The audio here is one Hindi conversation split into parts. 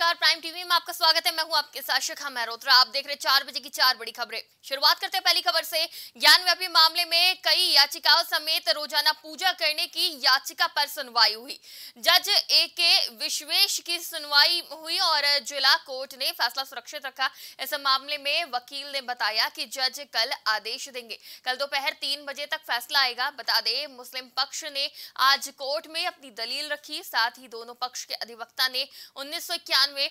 नमस्कार प्राइम टीवी में आपका स्वागत है। मैं हूँ आपके साथ शिखा मेहरोत्रा आप देख रहे चार बजे की चार बड़ी खबरें। शुरुआत करते हैं पहली खबर से। ज्ञान व्यापी मामले में कई याचिकाओं समेत रोज़ाना पूजा करने की याचिका पर सुनवाई हुई। जज ए के विश्वेश की सुनवाई हुई और जिला कोर्ट ने फैसला सुरक्षित रखा। इस मामले में वकील ने बताया की जज कल आदेश देंगे। कल दोपहर तीन बजे तक फैसला आएगा। बता दें, मुस्लिम पक्ष ने आज कोर्ट में अपनी दलील रखी। साथ ही दोनों पक्ष के अधिवक्ता ने उन्नीस इक्यानवे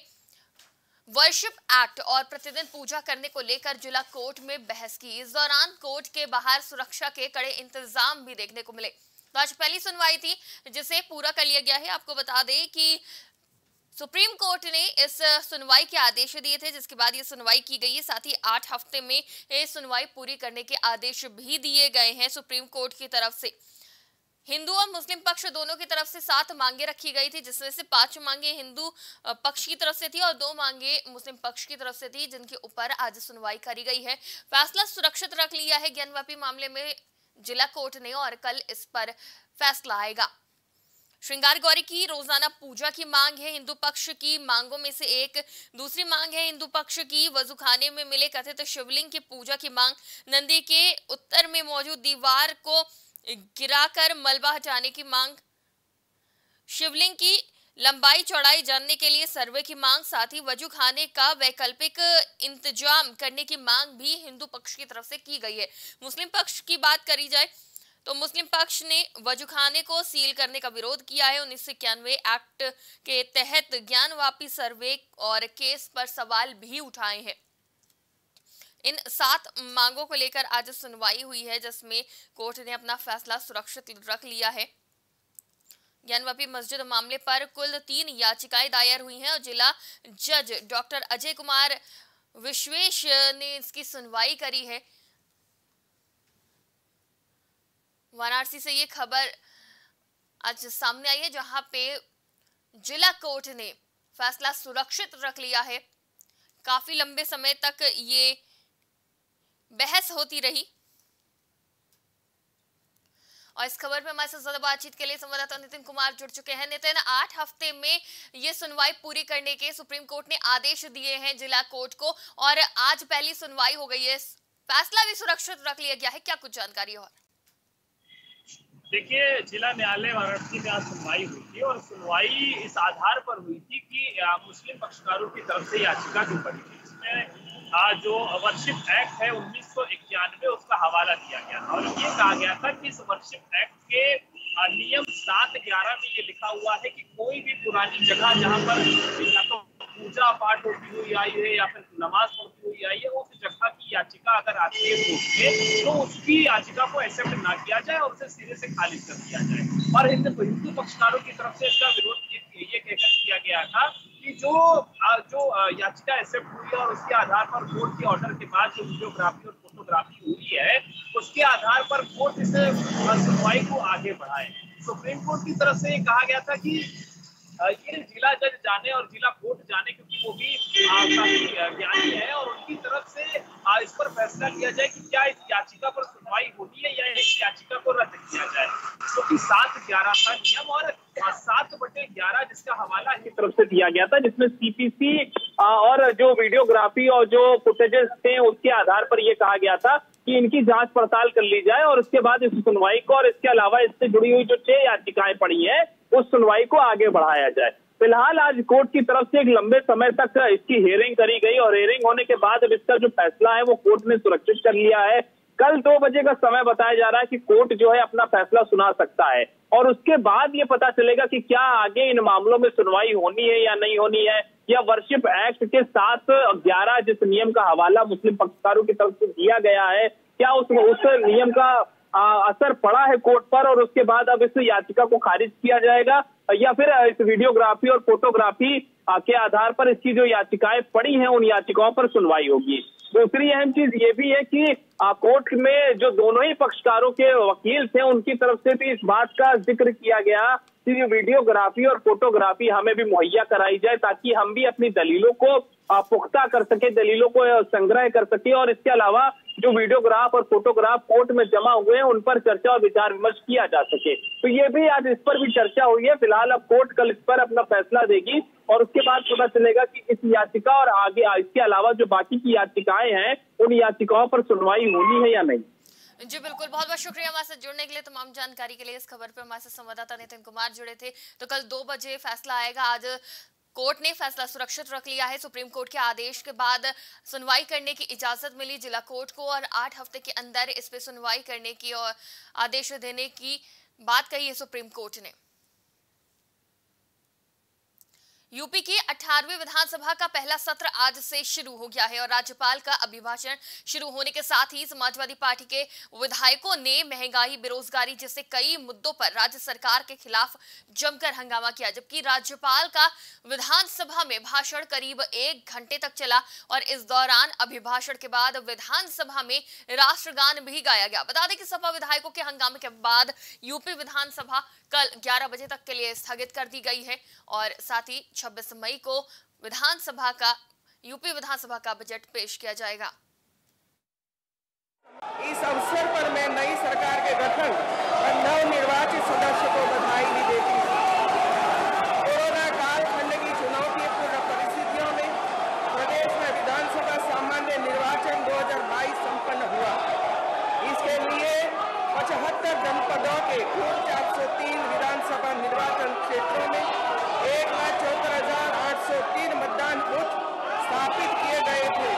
वर्शिप एक्ट और प्रतिदिन पूजा करने को लेकर जिला कोर्ट में बहस की। इस दौरान कोर्ट के बाहर सुरक्षा के कड़े इंतज़ाम भी देखने को मिले। तो आज पहली सुनवाई थी, जिसे पूरा कर लिया गया है। आपको बता दें कि सुप्रीम कोर्ट ने इस सुनवाई के आदेश दिए थे, जिसके बाद ये सुनवाई की गई है। साथ ही आठ हफ़्ते में ये सुनवाई पूरी करने के आदेश भी दिए गए हैं सुप्रीम कोर्ट की तरफ़ से। हिंदू और मुस्लिम पक्ष दोनों की तरफ़ से सात मांगे रखी गई थी, जिसमें से पाँच मांगे हिंदू पक्ष की तरफ़ से थी और दो मांगे मुस्लिम पक्ष की तरफ़ से थी, जिनके ऊपर आज सुनवाई करी गई है। फैसला सुरक्षित रख लिया है ज्ञानवापी मामले में जिला कोर्ट ने और कल इस पर फैसला आएगा। श्रृंगार गौरी की रोज़ाना पूजा की मांग है, हिंदू पक्ष की मांगों में से एक। दूसरी मांग है, हिंदू पक्ष की वजुखाने में मिले कथित शिवलिंग की पूजा की मांग। नंदी के उत्तर में मौजूद दीवार को गिराकर मलबा हटाने की मांग, शिवलिंग की लंबाई चौड़ाई जानने के लिए सर्वे की मांग, साथ ही वज़ू खाने का वैकल्पिक इंतज़ाम करने की मांग भी हिंदू पक्ष की तरफ़ से की गई है। मुस्लिम पक्ष की बात करी जाए तो मुस्लिम पक्ष ने वजुखाने को सील करने का विरोध किया है। उन्नीस सौ इक्यानवे एक्ट के तहत ज्ञानवापी सर्वे और केस पर सवाल भी उठाए हैं। इन सात मांगों को लेकर आज सुनवाई हुई है, जिसमें कोर्ट ने अपना फैसला सुरक्षित रख लिया है। ज्ञानवापी मस्जिद मामले पर कुल तीन याचिकाएँ दायर हुई हैं और जिला जज डॉक्टर अजय कुमार विश्वेश ने इसकी सुनवाई करी है। वाराणसी से ये खबर आज सामने आई है, जहाँ पे जिला कोर्ट ने फैसला सुरक्षित रख लिया है। काफ़ी लंबे समय तक ये बहस होती रही। और इस खबर पे हमारे साथ ज़्यादा बातचीत के लिए संवाददाता नितिन कुमार जुड़ चुके हैं। नितिन, आठ हफ़्ते में ये सुनवाई पूरी करने के सुप्रीम कोर्ट ने आदेश दिए हैं जिला कोर्ट को, और आज पहली सुनवाई हो गई है। फैसला भी सुरक्षित रख लिया गया है। क्या कुछ जानकारी और? देखिए, जिला न्यायालय वाराणसी में आज सुनवाई हुई थी और सुनवाई इस आधार पर हुई थी कि मुस्लिम पक्षकारों की तरफ़ से याचिका जो पड़ी थी। इसमें जो वर्शिप एक्ट है, उन्नीस सौ इक्यानवे उसका हवाला दिया गया और ये कहा गया था कि इस वर्शिप एक्ट के नियम सात ग्यारह में ये लिखा हुआ है कि कोई भी पुरानी जगह जहाँ पर या तो पूजा पाठ होती हुई आई है या फिर नमाज़ पढ़ती हुई आई है, उस जगह की याचिका अगर आती है में तो उसकी याचिका को एक्सेप्ट ना किया जाए और उसे सिरे से खारिज कर दिया जाए। और हिंदू पक्षकारों की तरफ़ से इसका विरोध ये कहकर किया गया था कि जो जो याचिका एक्सेप्ट हुई है और उसके आधार पर कोर्ट के ऑर्डर के बाद जो वीडियोग्राफी और फोटोग्राफी हुई है, उसके आधार पर कोर्ट इस सुनवाई को आगे बढ़ाए। सुप्रीम कोर्ट की तरफ़ से कहा गया था कि ये जिला जज जाने और जिला कोर्ट जाने क्योंकि वो भी ज्ञानी है और उनकी तरफ़ से इस पर फैसला किया जाए कि क्या इस याचिका पर सुनवाई होनी है या इस याचिका को रद्द किया जाए। क्योंकि तो सात ग्यारह का नियम और सात बटे ग्यारह जिसका हवाला की तरफ़ से दिया गया था, जिसमें सीपीसी और जो वीडियोग्राफी और जो फुटेजेस थे, उसके आधार पर यह कहा गया था कि इनकी जाँच पड़ताल कर ली जाए और उसके बाद इस सुनवाई को और इसके अलावा इससे जुड़ी हुई जो छह याचिकाएँ पड़ी हैं, उस सुनवाई को आगे बढ़ाया जाए। फ़िलहाल आज कोर्ट की तरफ़ से एक लंबे समय तक इसकी हेयरिंग करी गई और हेयरिंग होने के बाद अब इसका जो फैसला है वो कोर्ट ने सुरक्षित कर लिया है। कल दो बजे का समय बताया जा रहा है कि कोर्ट जो है अपना फैसला सुना सकता है और उसके बाद ये पता चलेगा कि क्या आगे इन मामलों में सुनवाई होनी है या नहीं होनी है। या वर्शिप एक्ट के साथ ग्यारह जिस नियम का हवाला मुस्लिम पक्षकारों की तरफ़ से दिया गया है, क्या उस उस नियम का असर पड़ा है कोर्ट पर और उसके बाद अब इस याचिका को खारिज किया जाएगा या फिर इस वीडियोग्राफी और फोटोग्राफी के आधार पर इसकी जो याचिकाएँ पड़ी हैं, उन याचिकाओं पर सुनवाई होगी। दूसरी अहम चीज़ ये भी है कि कोर्ट में जो दोनों ही पक्षकारों के वकील थे, उनकी तरफ़ से भी इस बात का ज़िक्र किया गया कि वीडियोग्राफी और फोटोग्राफी हमें भी मुहैया कराई जाए ताकि हम भी अपनी दलीलों को पुख्ता कर सके, दलीलों को संग्रह कर सके और इसके अलावा जो वीडियोग्राफ और फोटोग्राफ कोर्ट में जमा हुए हैं, उन पर चर्चा और विचार विमर्श किया जा सके। तो ये भी आज इस पर भी चर्चा हुई है। फ़िलहाल अब कोर्ट कल इस पर अपना फैसला देगी और उसके बाद पता चलेगा कि इस याचिका और आगे, इसके अलावा जो बाकी की याचिकाएँ हैं, उन याचिकाओं पर सुनवाई होनी है या नहीं। जी, बिल्कुल। बहुत बहुत शुक्रिया हमारे साथ जुड़ने के लिए तमाम जानकारी के लिए। इस खबर पर हमारे साथ संवाददाता नितिन कुमार जुड़े थे। तो कल दो बजे फैसला आएगा। आज कोर्ट ने फैसला सुरक्षित रख लिया है। सुप्रीम कोर्ट के आदेश के बाद सुनवाई करने की इजाज़त मिली जिला कोर्ट को और आठ हफ़्ते के अंदर इस पर सुनवाई करने की और आदेश देने की बात कही है सुप्रीम कोर्ट ने। यूपी की 18वीं विधानसभा का पहला सत्र आज से शुरू हो गया है और राज्यपाल का अभिभाषण शुरू होने के साथ ही समाजवादी पार्टी के विधायकों ने महँगाई, बेरोजगारी जैसे कई मुद्दों पर राज्य सरकार के खिलाफ जमकर हंगामा किया, जबकि राज्यपाल का विधानसभा में भाषण करीब एक घंटे तक चला और इस दौरान अभिभाषण के बाद विधानसभा में राष्ट्रगान भी गाया गया। बता दें कि सपा विधायकों के हंगामे के बाद यूपी विधानसभा कल 11 बजे तक के लिए स्थगित कर दी गई है और साथ ही 26 मई को विधानसभा का, यूपी विधानसभा का बजट पेश किया जाएगा। इस अवसर पर मैं नई सरकार के गठन और नवनिर्वाचित सदस्य को बधाई भी देती हूँ कोरोना कालखंड की चुनौतीपूर्ण परिस्थितियों में प्रदेश में विधानसभा सामान्य निर्वाचन 2022 संपन्न हुआ इसके लिए पचहत्तर जनपदों के कुल चार सौ तीन विधानसभा निर्वाचन क्षेत्रों में एक लाख चौहत्तर हज़ार आठ सौ तीन मतदान बूथ स्थापित किए गए थे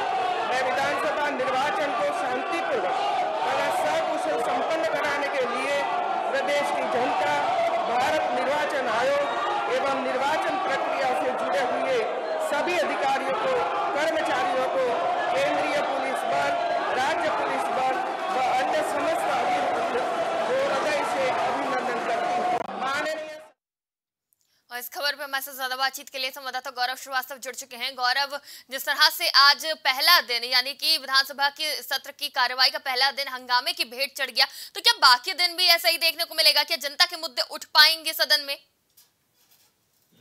मैं विधानसभा निर्वाचन को शांतिपूर्वक तथा सकुशल संपन्न कराने के लिए प्रदेश की जनता भारत निर्वाचन आयोग एवं निर्वाचन प्रक्रिया से जुड़े हुए सभी अधिकारियों को कर्मचारियों को केंद्रीय पुलिस बल राज्य पुलिस बल व अन्य समस्त अभिनंदन को हृदय से अभिनंदन करती हूँ माननीय और इस खबर पर हमारे साथ ज़्यादा बातचीत के लिए संवाददाता गौरव श्रीवास्तव जुड़ चुके हैं। गौरव जिस तरह से आज पहला दिन यानी कि विधानसभा के सत्र की कार्रवाई का पहला दिन हंगामे की भेंट चढ़ गया तो क्या बाकी दिन भी ऐसा ही देखने को मिलेगा क्या जनता के मुद्दे उठ पाएँगे सदन में?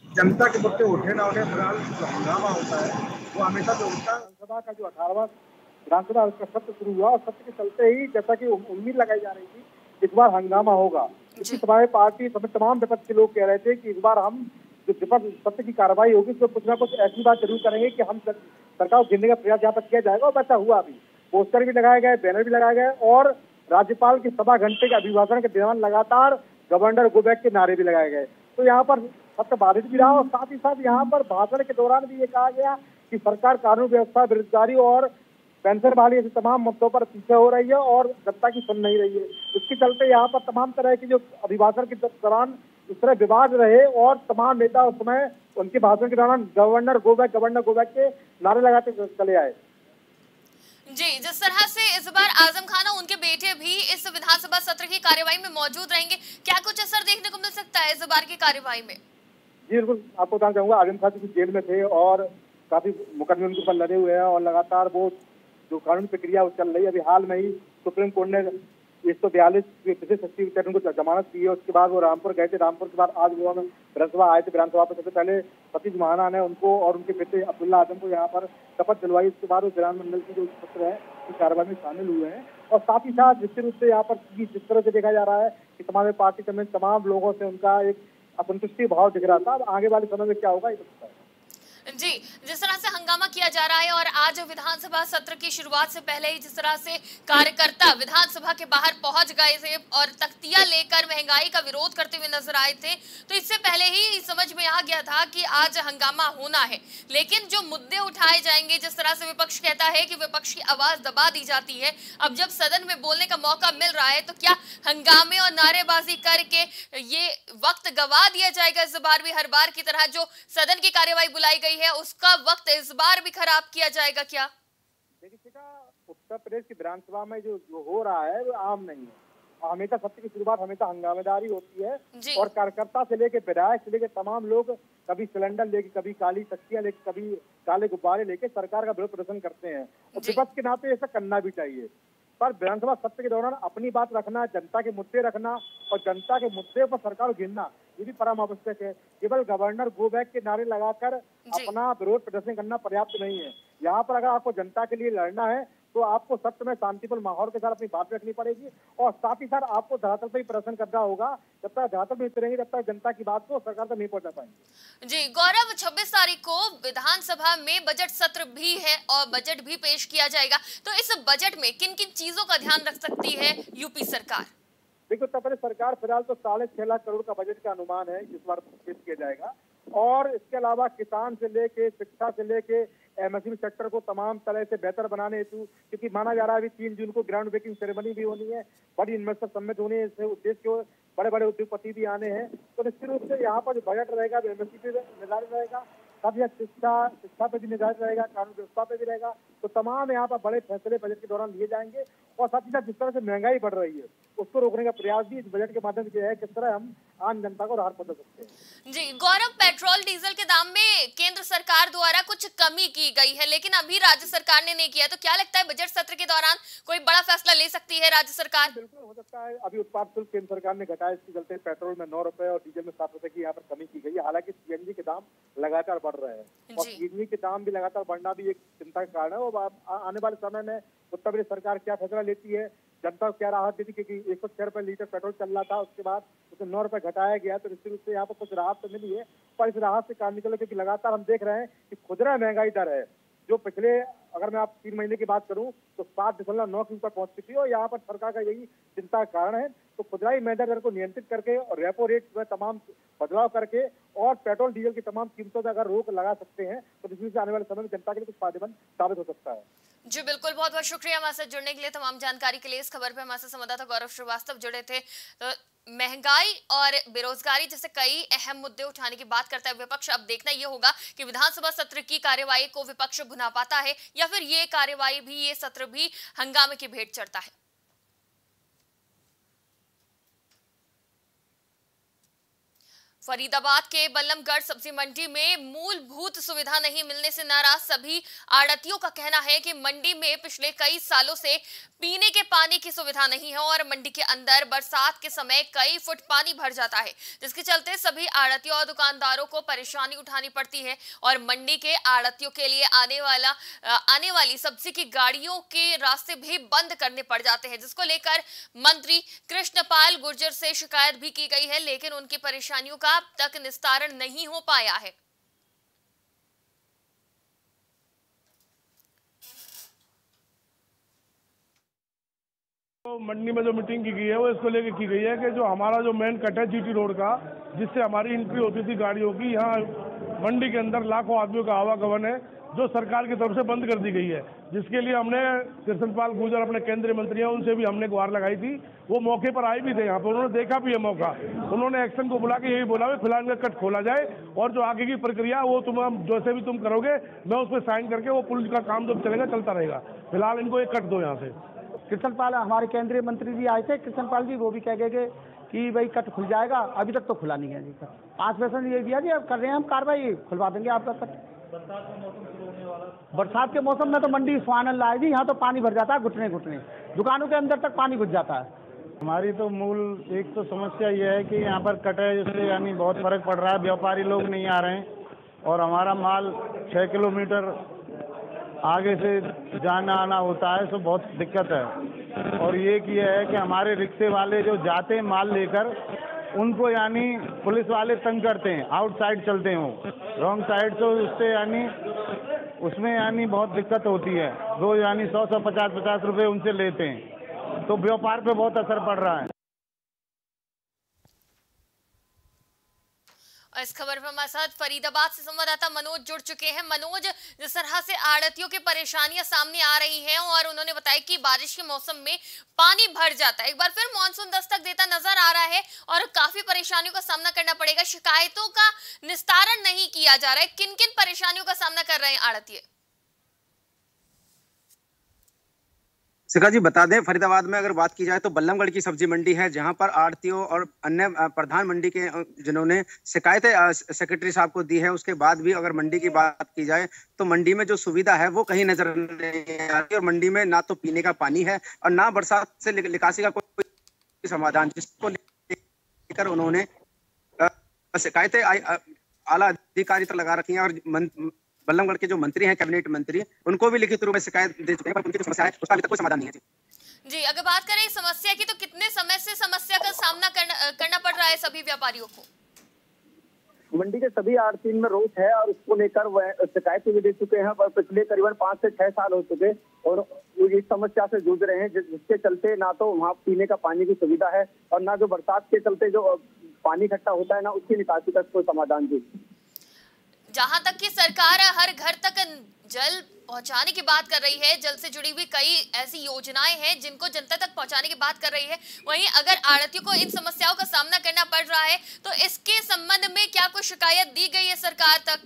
जनता के मुद्दे उठे ना उठे फ़िलहाल जो हंगामा होता है वो हमेशा से उठता है। विधानसभा का जो अठारहवा विधानसभा उसका सत्र शुरू हुआ और सत्र के चलते ही जैसा कि उम्मीद लगाई जा रही थी इस बार हंगामा होगा। इसकी समाज पार्टी समेत तमाम विपक्ष के लोग कह रहे थे कि इस बार हम जो विपक्ष सत्र की कार्रवाई होगी उसमें कुछ ना कुछ ऐसी बात ज़रूर करेंगे कि हम सरकार को गिनने का प्रयास जहाँ तक किया जाएगा, और वैसा हुआ अभी पोस्टर भी लगाए गए, बैनर भी लगाए गए, और राज्यपाल के सभा घंटे के अभिभाषण के दौरान लगातार गवर्नर गो बैक के नारे भी लगाए गए। तो यहाँ पर सत्र बाधित भी रहा, और साथ ही साथ यहाँ पर भाषण के दौरान भी ये कहा गया कि सरकार कानून, व्यवस्था, बेरोजगारी और पेंशन बहाली ऐसे तमाम मुद्दों पर पीछे हो रही है, और जनता की सुन नहीं रही है। इसके चलते यहाँ पर तमाम तरह की जो अभिभाषण के दौरान इस तरह विवाद रहे और तमाम नेता उस समय उनके भाषण के दौरान governor go back governor go back के नारे लगाते चले आए। जी जिस तरह से इस बार आज़म खान और उनके बेटे भी इस विधानसभा सत्र की कार्यवाही में मौजूद रहेंगे क्या कुछ असर देखने को मिल सकता है इस बार की कार्यवाही में? जी बिल्कुल आपको बताना चाहूँगा आज़म खान जी जेल में थे और काफ़ी मुकदमे उनके ऊपर लड़े हुए हैं और लगातार वो जो कानून प्रक्रिया वो चल रही है अभी हाल में ही सुप्रीम कोर्ट ने एक सौ बयालीस विशेष सचिव उनको जमानत दी है। उसके बाद वो रामपुर गए थे। रामपुर के बाद आज वो विधानसभा आए थे विधानसभा पर। सबसे पहले सतीश महाना ने उनको और उनके बेटे अब्दुल्ला आज़म को यहाँ पर शपथ दिलवाई। उसके बाद वो विधानमंडल की जो सत्र है, उस कार्रवाई में शामिल हुए हैं। और साथ ही साथ निश्चित रूप से यहाँ पर जिस तरह से देखा जा रहा है कि समाजवादी पार्टी समेत तमाम लोगों से उनका एक असंतुष्टि भाव दिख रहा था। अब आगे वाले समय में क्या होगा, ये तो जी, जिस तरह से हंगामा किया जा रहा है और आज विधानसभा सत्र की शुरुआत से पहले ही जिस तरह से कार्यकर्ता विधानसभा के बाहर पहुँच गए थे और तख्तियाँ लेकर महँगाई का विरोध करते हुए नज़र आए थे तो इससे पहले ही समझ में आ गया था कि आज हंगामा होना है। लेकिन जो मुद्दे उठाए जाएँगे, जिस तरह से विपक्ष कहता है कि विपक्ष की आवाज़ दबा दी जाती है, अब जब सदन में बोलने का मौका मिल रहा है तो क्या हंगामे और नारेबाजी करके ये वक्त गवा दिया जाएगा? इस बार भी हर बार की तरह जो सदन की कार्यवाही बुलाई गई है उसका वक्त इस बार भी खराब किया जाएगा क्या? उत्तर प्रदेश की विधानसभा में जो जो हो रहा है वो आम नहीं है। हमेशा सत्य की शुरुआत हमेशा हंगामेदारी होती है और कार्यकर्ता से लेके विधायक से लेके तमाम लोग कभी सिलेंडर लेके कभी काली तख्तियाँ लेके कभी काले गुब्बारे लेके सरकार का विरोध प्रदर्शन करते हैं। और विपक्ष के नाते ऐसा करना भी चाहिए। पर विधानसभा सत्र के दौरान अपनी बात रखना जनता के मुद्दे रखना और जनता के मुद्दे पर सरकार को गिनना ये भी परम आवश्यक है। केवल गवर्नर गो बैक के नारे लगाकर अपना विरोध प्रदर्शन करना पर्याप्त नहीं है। यहाँ पर अगर आपको जनता के लिए लड़ना है तो आपको सत्य में शांतिपूर्ण माहौल के साथ अपनी बात रखनी पड़ेगी और साथ ही साथ आपको धरातल पर ही प्रदर्शन करना होगा। जब तक धरातल में उतरेंगे जब तक जनता की बात को सरकार तक नहीं पहुँचा पाएँगे। जी गौरव 26 तारीख को विधानसभा में बजट सत्र भी है और बजट भी पेश किया जाएगा। तो इस बजट में किन किन चीज़ों का ध्यान रख सकती है यूपी सरकार? देखो तब तक सरकार फ़िलहाल तो साढ़े छह लाख करोड़ का बजट का अनुमान है इस बार पेश किया जाएगा। और इसके अलावा किसान से लेके, शिक्षा से लेके एमएसएमई सेक्टर को तमाम तरह से बेहतर बनाने हेतु, क्योंकि माना जा रहा है अभी तीन जून को ग्राउंड ब्रेकिंग सेरेमनी भी होनी है, बड़ी इन्वेस्टर समिट होनी देश के बड़े बड़े उद्योगपति भी आने हैं। तो निश्चित रूप से यहाँ पर जो बजट रहेगा एमएससी पे निर्धारित रहेगा साथ ही शिक्षा शिक्षा पे भी निर्धारित रहेगा, कानून व्यवस्था पे भी रहेगा। तो तमाम यहाँ पर बड़े फैसले बजट के दौरान लिए जाएँगे। और साथ ही साथ जिस तरह से महँगाई बढ़ रही है उसको रोकने का प्रयास भी इस बजट के माध्यम से है किस तरह हम आम जनता को राहत पहुँचा सकते हैं। जी गौरव पेट्रोल डीजल के दाम में केंद्र सरकार द्वारा कुछ कमी की गई है लेकिन अभी राज्य सरकार ने नहीं किया तो क्या लगता है बजट सत्र के दौरान कोई बड़ा फैसला ले सकती है राज्य सरकार? बिल्कुल हो सकता है। अभी उत्पाद शुल्क केंद्र सरकार ने घटाया इसके चलते पेट्रोल में नौ रुपए और डीजल में सात रुपए की यहाँ पर कमी की गई है। हालाँकि सीएनजी के दाम लगातार बढ़ रहे हैं। और बिजली के दाम भी लगातार बढ़ना भी एक चिंता का कारण है। और आने वाले समय में उत्तर प्रदेश सरकार क्या फैसला लेती है जनता को क्या राहत देती क्योंकि एक सौ छह रुपए लीटर पेट्रोल चल रहा था उसके बाद उसे नौ रुपए घटाया गया तो निश्चित रूप से यहाँ पर कुछ राहत तो मिली है। पर इस राहत से काम निकले क्योंकि लगातार हम देख रहे हैं कि खुदरा महँगाई दर है। जो पिछले अगर मैं आप तीन महीने की बात करूँ तो सात दशमलव नौ की ऊपर पहुँच चुकी है और यहाँ पर सरकार का यही चिंता का कारण है। तो खुदराई मैदा दर को नियंत्रित करके और रेपो रेट में तमाम बदलाव करके और पेट्रोल, डीजल की तमाम कीमतों पर अगर रोक लगा सकते हैं तो जिसमें से आने वाले समय में जनता के लिए कुछ फ़ायदेमंद साबित हो सकता है। जी, बिल्कुल। बहुत बहुत शुक्रिया हमारे साथ जुड़ने के लिए, तमाम जानकारी के लिए। इस खबर पर हमारे साथ संवाददाता गौरव श्रीवास्तव जुड़े थे। तो महँगाई और बेरोजगारी जैसे कई अहम मुद्दे उठाने की बात करता है विपक्ष। अब देखना यह होगा कि विधानसभा सत्र की कार्यवाही को विपक्ष भुना पाता है या फिर ये कार्यवाही भी, ये सत्र भी हंगामे की भेंट चढ़ता है। फरीदाबाद के बल्लमगढ़ सब्ज़ी मंडी में मूलभूत सुविधा नहीं मिलने से नाराज़ सभी आड़तियों का कहना है कि मंडी में पिछले कई सालों से पीने के पानी की सुविधा नहीं है और मंडी के अंदर बरसात के समय कई फुट पानी भर जाता है, जिसके चलते सभी आड़तियों और दुकानदारों को परेशानी उठानी पड़ती है और मंडी के आड़तियों के लिए आने वाला आने वाली सब्ज़ी की गाड़ियों के रास्ते भी बंद करने पड़ जाते हैं, जिसको लेकर मंत्री कृष्णपाल गुर्जर से शिकायत भी की गई है, लेकिन उनकी परेशानियों का अब तक निस्तारण नहीं हो पाया है। तो मंडी में जो मीटिंग की गई है, वो इसको लेके की गई है कि जो हमारा जो मेन कट है जीटी रोड का, जिससे हमारी एंट्री होती थी गाड़ियों की, यहाँ मंडी के अंदर लाखों आदमियों का आवागमन है। जो सरकार की तरफ़ से बंद कर दी गई है, जिसके लिए हमने कृष्णपाल गुर्जर, अपने केंद्रीय मंत्री हैं, उनसे भी हमने गुहार लगाई थी। वो मौके पर आए भी थे यहाँ पर उन्होंने देखा भी है मौका। उन्होंने एक्शन को बुला के यही बोला फ़िलहाल इनका कट खोला जाए और जो आगे की प्रक्रिया, वो तुम जैसे भी तुम करोगे, मैं उस पर साइन करके वो पुलिस का काम जब चलेगा, चलता रहेगा। फ़िलहाल इनको एक कट दो यहाँ से। कृष्णपाल, हमारे केंद्रीय मंत्री जी आए थे, कृष्णपाल जी, वो भी कह गए कि- भाई, कट खुल जाएगा, अभी तक तो खुला नहीं है जी आश्वासन ये दिया जी अब कर रहे हैं हम, कार्रवाई, खुलवा देंगे आपका कट। बरसात के मौसम में तो मंडी सुहानन लाए जी यहाँ तो पानी भर जाता है घुटने घुटने। दुकानों के अंदर तक पानी घुस जाता है। हमारी तो मूल एक तो समस्या ये है कि यहाँ पर कट है जिससे, यानी बहुत फ़र्क पड़ रहा है, व्यापारी लोग नहीं आ रहे हैं और हमारा माल छः किलोमीटर आगे से जाना आना होता है सो बहुत दिक्कत है। और ये है कि हमारे रिक्शे वाले जो जाते हैं माल लेकर, उनको यानी पुलिस वाले तंग करते हैं आउटसाइड चलते हैं वो। रॉन्ग साइड तो उससे यानी उसमें यानी बहुत दिक्कत होती है। रोज यानी सौ सौ पचास पचास रुपए उनसे लेते हैं। तो व्यापार पे बहुत असर पड़ रहा है और इस खबर पर हमारे साथ फरीदाबाद से संवाददाता मनोज जुड़ चुके हैं। मनोज, जिस तरह से आड़तियों की परेशानियाँ सामने आ रही हैं और उन्होंने बताया कि बारिश के मौसम में पानी भर जाता है। एक बार फिर मानसून दस्तक देता नज़र आ रहा है और काफ़ी परेशानियों का सामना करना पड़ेगा। शिकायतों का निस्तारण नहीं किया जा रहा है। किन किन परेशानियों का सामना कर रहे हैं आड़तिये? शिखा जी, बता दें, फरीदाबाद में अगर बात की जाए तो बल्लमगढ़ की सब्ज़ी मंडी है, जहाँ पर आड़तियों और अन्य प्रधान मंडी के जिन्होंने शिकायतें सेक्रेटरी साहब को दी है, उसके बाद भी अगर मंडी की बात की जाए तो मंडी में जो सुविधा है, वो कहीं नज़र नहीं आ रही और मंडी में ना तो पीने का पानी है और ना बरसात से निकासी का कोई समाधान, जिसको लेकर उन्होंने शिकायतें आला अधिकारी तक लगा रखी है और बल्लमगढ़ के जो मंत्री हैं कैबिनेट मंत्री उनको भी लिखित रूप में शिकायत दे चुके हैं पर उनकी जो समस्या है उसका अभी तक कोई समाधान नहीं है। जी जी अगर बात करें इस समस्या की तो कितने समय से समस्या का सामना करना करना पड़ रहा है सभी व्यापारियों को? मंडी के सभी आरती में रोष है और उसको लेकर वह शिकायत भी दे चुके हैं और पिछले करीबन पाँच से छह साल हो चुके और वो इस समस्या से जूझ रहे हैं जिसके चलते ना तो वहाँ पीने का पानी की सुविधा है और ना जो बरसात के चलते जो पानी इकट्ठा होता है ना उसकी निकासी का कोई समाधान जी जहाँ तक कि सरकार हर घर तक जल पहुँचाने की बात कर रही है, जल से जुड़ी हुई कई ऐसी योजनाएँ हैं जिनको जनता तक पहुँचाने की बात कर रही है। वहीं अगर आड़तियों को इन समस्याओं का सामना करना पड़ रहा है तो इसके संबंध में क्या कोई शिकायत दी गई है सरकार तक?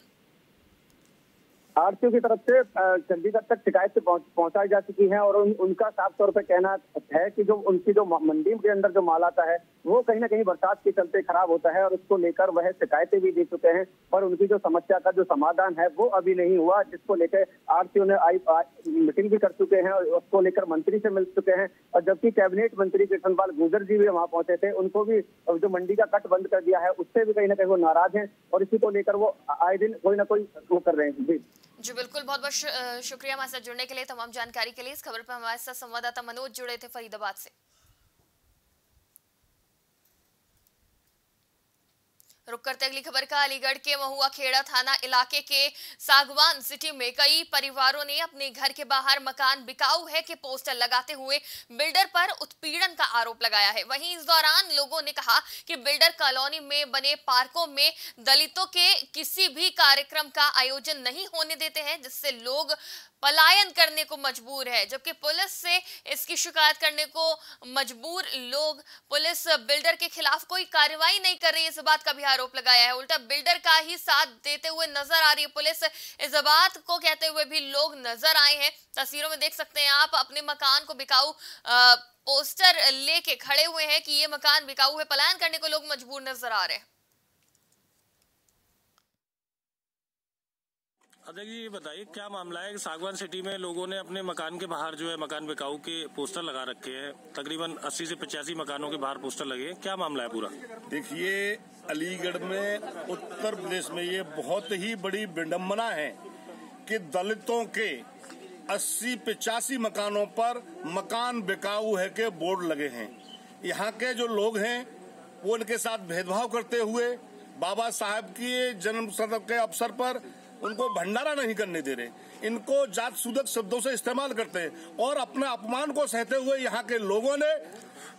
आरटीओ की तरफ़ से चंडीगढ़ तक शिकायत पहुंच- पहुंचाई जा चुकी है और उन, उनका साफ़ तौर पर कहना है कि जो उनकी जो मंडी के अंदर जो माल आता है वो कहीं ना कहीं बरसात के चलते खराब होता है और उसको लेकर वह शिकायतें भी दे चुके हैं पर उनकी जो समस्या का जो समाधान है वो अभी नहीं हुआ जिसको लेकर आरटीओ ने आई मीटिंग भी कर चुके हैं और उसको लेकर मंत्री से मिल चुके हैं और जबकि कैबिनेट मंत्री कृष्णपाल गुर्जर जी भी वहाँ पहुँचे थे उनको भी जो मंडी का कट बंद कर दिया है उससे भी कहीं ना कहीं वो नाराज़ है और इसी को लेकर वो आए दिन कोई ना कोई वो कर रहे हैं। जी। जी, बिल्कुल, बहुत बहुत शुक्रिया हमारे साथ जुड़ने के लिए, तमाम जानकारी के लिए। इस खबर पर हमारे साथ संवाददाता मनोज जुड़े थे फरीदाबाद से। रुक करते अगली खबर का अलीगढ़ के महुआ खेड़ा थाना इलाके के सागवान सिटी में कई परिवारों ने अपने घर के बाहर मकान बिकाऊ है के पोस्टर लगाते हुए बिल्डर पर उत्पीड़न का आरोप लगाया है। वहीं इस दौरान लोगों ने कहा कि बिल्डर कॉलोनी में बने पार्कों में दलितों के किसी भी कार्यक्रम का आयोजन नहीं होने देते हैं, जिससे लोग पलायन करने को मजबूर है, जबकि पुलिस से इसकी शिकायत करने को मजबूर लोग। पुलिस बिल्डर के खिलाफ कोई कार्रवाई नहीं कर रही इस बात का भी आरोप लगाया है। उल्टा बिल्डर का ही साथ देते हुए नज़र आ रही है पुलिस। इस बात को कहते हुए भी लोग नज़र आए हैं। तस्वीरों में देख सकते हैं आप, अपने मकान को बिकाऊ पोस्टर लेके खड़े हुए हैं कि ये मकान बिकाऊ है। पलायन करने को लोग मजबूर नज़र आ रहे हैं। अजय जी, ये बताइए, क्या मामला है कि सागवान सिटी में लोगों ने अपने मकान के बाहर जो है, मकान बिकाऊ के पोस्टर लगा रखे हैं? तकरीबन 80 से 85 मकानों के बाहर पोस्टर लगे हैं। क्या मामला है पूरा? देखिए, अलीगढ़ में, उत्तर प्रदेश में ये बहुत ही बड़ी विडम्बना है कि दलितों के 80 पिचासी मकानों पर मकान बिकाऊ है के बोर्ड लगे हैं। यहाँ के जो लोग हैं, वो इनके साथ भेदभाव करते हुए बाबा साहब की जन्म के अवसर पर उनको भंडारा नहीं करने दे रहे। इनको जात सूदक शब्दों से इस्तेमाल करते हैं और अपने अपमान को सहते हुए यहाँ के लोगों ने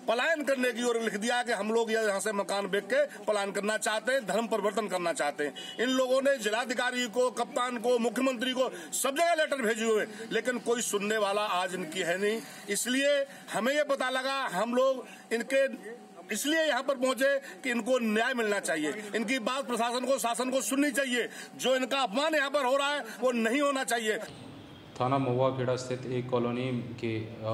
पलायन करने की ओर लिख दिया कि हम लोग यहाँ से मकान बेच के पलायन करना चाहते हैं, धर्म परिवर्तन करना चाहते हैं। इन लोगों ने जिलाधिकारी को, कप्तान को, मुख्यमंत्री को सब जगह लेटर भेजे हुए, लेकिन कोई सुनने वाला आज इनकी है नहीं। इसलिए हमें ये पता लगा, हम लोग इनके इसलिए यहाँ पर पहुँचे कि इनको न्याय मिलना चाहिए। इनकी बात प्रशासन को शासन को सुननी चाहिए। जो इनका अपमान यहाँ पर हो रहा है वो नहीं होना चाहिए। थाना महुआ खेड़ा स्थित एक कॉलोनी के अ,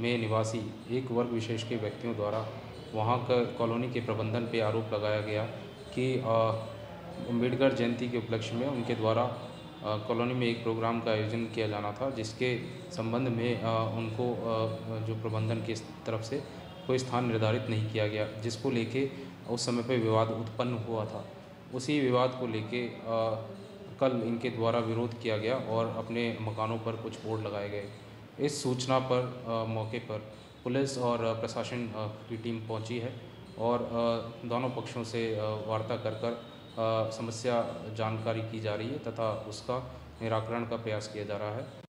में निवासी एक वर्ग विशेष के व्यक्तियों द्वारा वहाँ का कॉलोनी के प्रबंधन पे आरोप लगाया गया कि अंबेडकर जयंती के उपलक्ष्य में उनके द्वारा कॉलोनी में एक प्रोग्राम का आयोजन किया जाना था जिसके संबंध में अ, उनको अ, जो प्रबंधन की तरफ़ से कोई स्थान निर्धारित नहीं किया गया जिसको लेके उस समय पे विवाद उत्पन्न हुआ था। उसी विवाद को लेके कल इनके द्वारा विरोध किया गया और अपने मकानों पर कुछ बोर्ड लगाए गए। इस सूचना पर अ, मौके पर पुलिस और प्रशासन की टीम पहुँची है और अ, दोनों पक्षों से वार्ता कर कर अ, समस्या जानकारी की जा रही है तथा उसका निराकरण का प्रयास किया जा रहा है।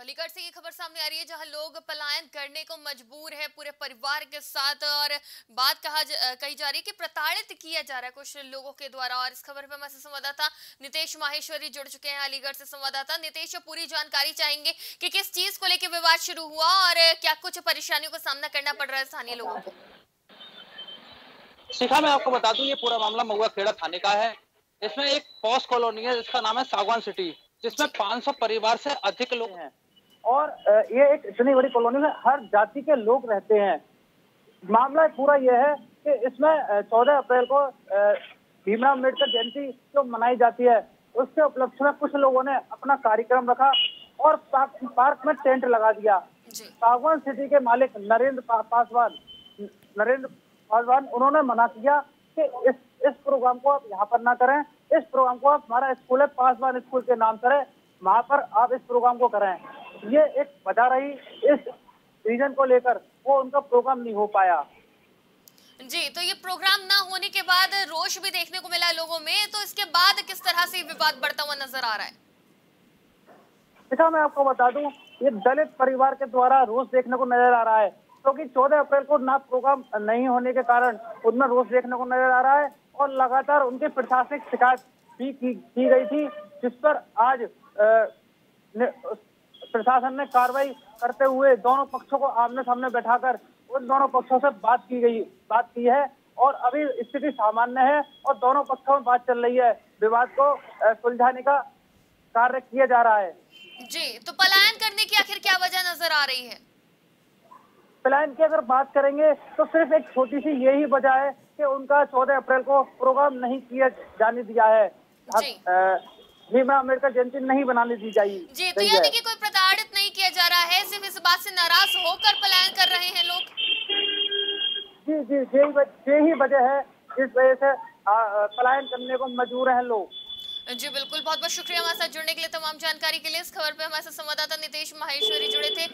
तो अलीगढ़ से ये खबर सामने आ रही है जहाँ लोग पलायन करने को मजबूर है पूरे परिवार के साथ। और बात कहा ज- कही जा रही है कि प्रताड़ित किया जा रहा है कुछ लोगों के द्वारा। और इस खबर पे हमारे संवाददाता नितेश माहेश्वरी जुड़ चुके हैं अलीगढ़ से संवाददाता। नितेश पूरी जानकारी चाहेंगे कि किस चीज़ को लेकर विवाद शुरू हुआ और क्या कुछ परेशानियों का सामना करना पड़ रहा है स्थानीय लोगों को? शिखा मैं आपको बता दूँ ये पूरा मामला महुआ खेड़ा थाने का है। इसमें एक पॉस कॉलोनी है जिसका नाम है सागवान सिटी जिसमें 500 परिवार से अधिक लोग हैं। और ये एक इतनी बड़ी कॉलोनी में हर जाति के लोग रहते हैं। मामला पूरा यह है कि इसमें चौदह अप्रैल को भीमराव अंबेडकर जयंती जो मनाई जाती है उसके उपलक्ष्य में कुछ लोगों ने अपना कार्यक्रम रखा और पार्क, पार्क में टेंट लगा दिया। सागवान सिटी के मालिक नरेंद्र पा, पासवान नरेंद्र पासवान उन्होंने मना किया कि इस इस प्रोग्राम को आप यहाँ पर ना करें इस प्रोग्राम को आप हमारा स्कूल है पासवान स्कूल के नाम से है वहाँ पर आप इस प्रोग्राम को करें। ये एक वजह रही इस रीजन को लेकर वो उनका प्रोग्राम नहीं हो पाया। जी तो ये प्रोग्राम ना होने के बाद रोष भी देखने को मिला लोगों में तो इसके बाद किस तरह से विवाद बढ़ता हुआ नज़र आ रहा है? देखा मैं आपको बता दूँ ये दलित परिवार के द्वारा रोष देखने को नज़र आ रहा है क्योंकि तो 14 अप्रैल को ना प्रोग्राम नहीं होने के कारण उनमें रोष देखने को नज़र आ रहा है और लगातार उनके प्रशासनिक शिकायत भी की, की गई थी जिस पर आज प्रशासन ने कार्रवाई करते हुए दोनों पक्षों को आमने सामने बैठाकर उन दोनों पक्षों से बात की गई बात की है और अभी स्थिति सामान्य है और दोनों पक्षों में बात चल रही है। विवाद को सुलझाने का कार्य किया जा रहा है। जी तो पलायन करने की आखिर क्या वजह नज़र आ रही है? पलायन की अगर बात करेंगे तो सिर्फ़ एक छोटी सी यही वजह है कि उनका चौदह अप्रैल को प्रोग्राम नहीं किया जाने दिया है। भीमा अंबेडकर जयंती नहीं बनाने दी जाएगी जी तो यानी कि कोई प्रताड़ित नहीं किया जा रहा है सिर्फ़ इस बात से नाराज़ होकर पलायन कर रहे हैं लोग। जी जी यही यही वजह है इस वजह से पलायन करने को मजबूर है लोग। जी, बिल्कुल। बहुत बहुत शुक्रिया हमारे साथ जुड़ने के लिए तमाम जानकारी के लिए। इस खबर पे हमारे साथ संवाददाता नितेश माहेश्वरी जुड़े थे।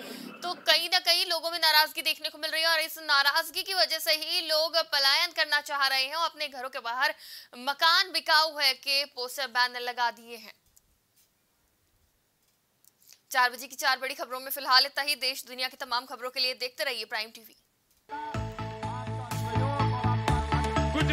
तो कहीं ना कहीं लोगों में नाराज़गी देखने को मिल रही है और इस नाराज़गी की वजह से ही लोग पलायन करना चाह रहे हैं और अपने घरों के बाहर मकान बिकाऊ है के पोस्टर बैनर लगा दिए हैं। चार बजे की चार बड़ी खबरों में फ़िलहाल इतना ही। देश, दुनिया की तमाम खबरों के लिए देखते रहिए प्राइम टीवी। कुछ